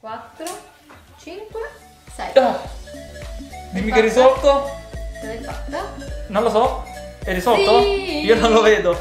4, 5, 6. Ah, dimmi che è risolto. Ce l'hai fatta? Non lo so. È risolto? Sì. Io non lo vedo.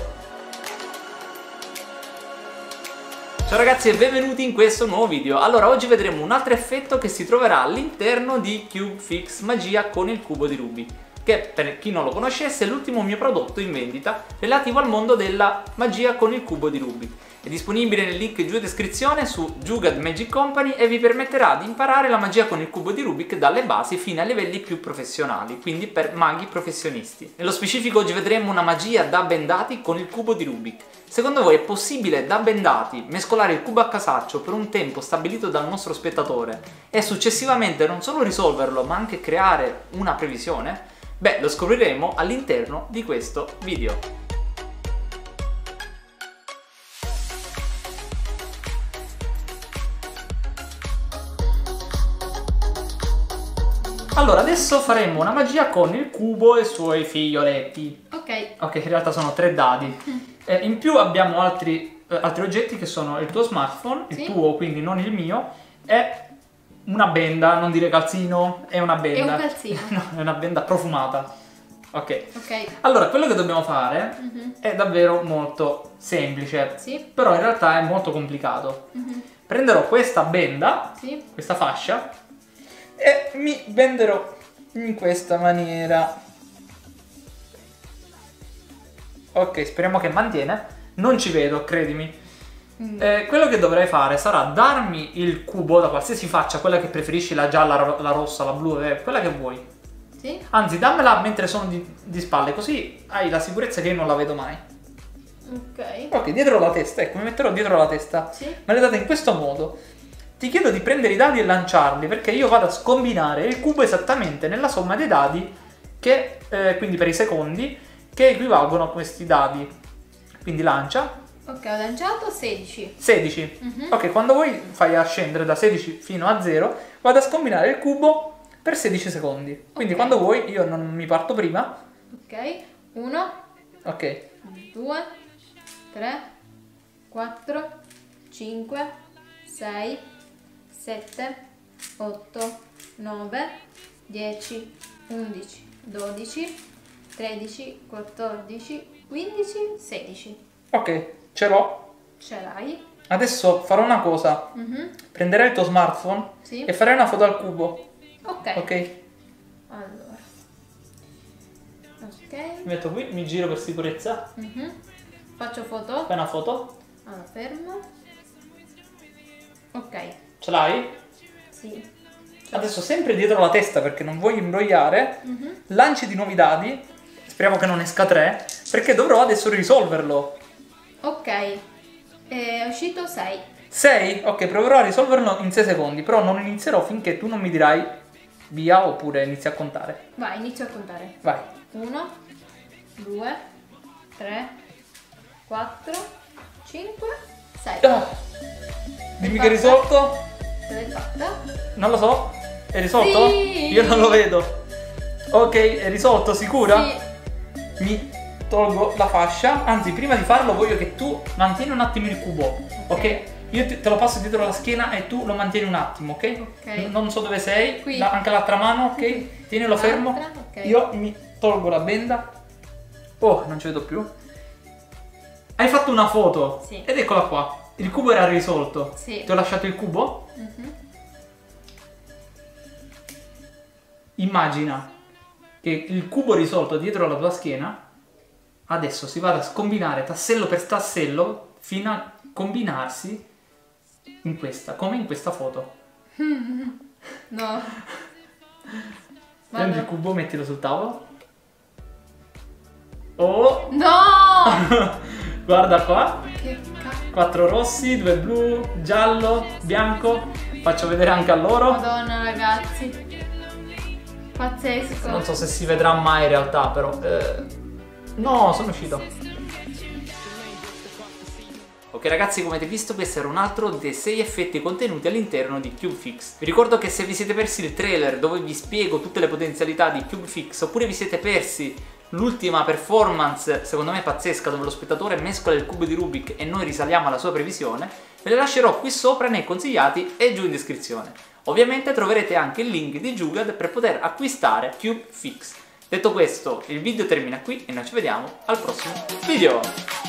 Ciao ragazzi e benvenuti in questo nuovo video. Allora, oggi vedremo un altro effetto che si troverà all'interno di CubeFix Magia con il cubo di Rubik che per chi non lo conoscesse è l'ultimo mio prodotto in vendita relativo al mondo della magia con il cubo di Rubik. È disponibile nel link giù in descrizione su Jugad Magic Company e vi permetterà di imparare la magia con il cubo di Rubik dalle basi fino ai livelli più professionali, quindi per maghi professionisti. Nello specifico oggi vedremo una magia da bendati con il cubo di Rubik. Secondo voi è possibile da bendati mescolare il cubo a casaccio per un tempo stabilito dal nostro spettatore e successivamente non solo risolverlo ma anche creare una previsione? Beh, lo scopriremo all'interno di questo video. Allora, adesso faremo una magia con il cubo e i suoi figlioletti. Ok. Ok, in realtà sono tre dadi. Eh, in più abbiamo altri, eh, altri oggetti che sono il tuo smartphone, Sì. il tuo, quindi non il mio, e una benda, non dire calzino, è una benda. È un calzino. no, è una benda profumata. Ok. Ok. Allora, quello che dobbiamo fare Mhm. è davvero molto semplice, Sì. però in realtà è molto complicato. Mhm. Prenderò questa benda, Sì. questa fascia, e mi benderò in questa maniera. Ok, speriamo che mantiene. Non ci vedo, credimi. Mm. Eh, quello che dovrai fare sarà darmi il cubo da qualsiasi faccia, quella che preferisci, la gialla, la rossa, la blu, eh, quella che vuoi. Sì. Anzi, dammela mentre sono di, di spalle, così hai la sicurezza che io non la vedo mai. Ok. Ok, dietro la testa, ecco, mi metterò dietro la testa. Sì. Me le date in questo modo. Ti chiedo di prendere i dadi e lanciarli perché io vado a scombinare il cubo esattamente nella somma dei dadi che, eh, quindi per i secondi, che equivalgono a questi dadi. Quindi lancia. Ok, ho lanciato 16. 16. Mhm. Ok, quando voi fai a scendere da 16 fino a 0, vado a scombinare il cubo per 16 secondi. Quindi Ok. quando vuoi, io non mi parto prima. Ok. 1, Ok. 2, 3, 4, 5, 6, 7, 8, 9, 10, 11, 12, 13, 14, 15, 16. Ok, ce l'ho. Ce l'hai? Adesso farò una cosa. Mhm. Prenderai il tuo smartphone Sì. e farai una foto al cubo. Ok. Ok? Allora. Ok. Mi metto qui, mi giro per sicurezza. Mhm. Faccio foto. Fai una foto. Allora, fermo. Ok. Ce l'hai? Sì. Adesso sempre dietro la testa perché non voglio imbrogliare. Mhm. Lanci di nuovi dadi. Speriamo che non esca 3. Perché dovrò adesso risolverlo. Ok. È uscito 6. 6? Ok, proverò a risolverlo in 6 secondi. Però non inizierò finché tu non mi dirai via oppure inizi a contare. Vai, inizio a contare. Vai. 1, 2, 3, 4, 5, 6. Ah, dimmi che è risolto. L'hai fatta? Non lo so. È risolto? Sì. Io non lo vedo. Ok, è risolto, sicura? Sì. mi tolgo la fascia, anzi prima di farlo voglio che tu mantieni un attimo il cubo, ok? Io te lo passo dietro la schiena e tu lo mantieni un attimo, ok? Ok. N- Non so dove sei, Qui. la- anche l'altra mano, ok? Tienilo fermo. L'altra, ok. Io mi tolgo la benda. Oh, non ci vedo più. Hai fatto una foto Sì. ed eccola qua. Il cubo era risolto. Sì. Ti ho lasciato il cubo? Mhm. Immagina che il cubo risolto dietro la tua schiena adesso si vada a scombinare tassello per tassello fino a combinarsi in questa, come in questa foto. No. Prendi il cubo, mettilo sul tavolo. Oh, No! guarda qua. che cazzo. Quattro rossi, due blu, giallo, bianco. Faccio vedere anche a loro. Madonna ragazzi. Pazzesco. Non so se si vedrà mai in realtà, però. eh, No, sono uscito. Ok ragazzi come avete visto questo era un altro dei 6 effetti contenuti all'interno di CubeFix. Vi ricordo che se vi siete persi il trailer dove vi spiego tutte le potenzialità di CubeFix oppure vi siete persi l'ultima performance secondo me pazzesca dove lo spettatore mescola il cubo di Rubik e noi risaliamo alla sua previsione, ve le lascerò qui sopra nei consigliati e giù in descrizione. Ovviamente troverete anche il link di Jugad per poter acquistare Cube Fix. Detto questo, il video termina qui e noi ci vediamo al prossimo video!